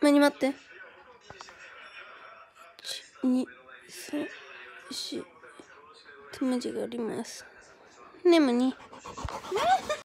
何待って。123手文字があります。ネムに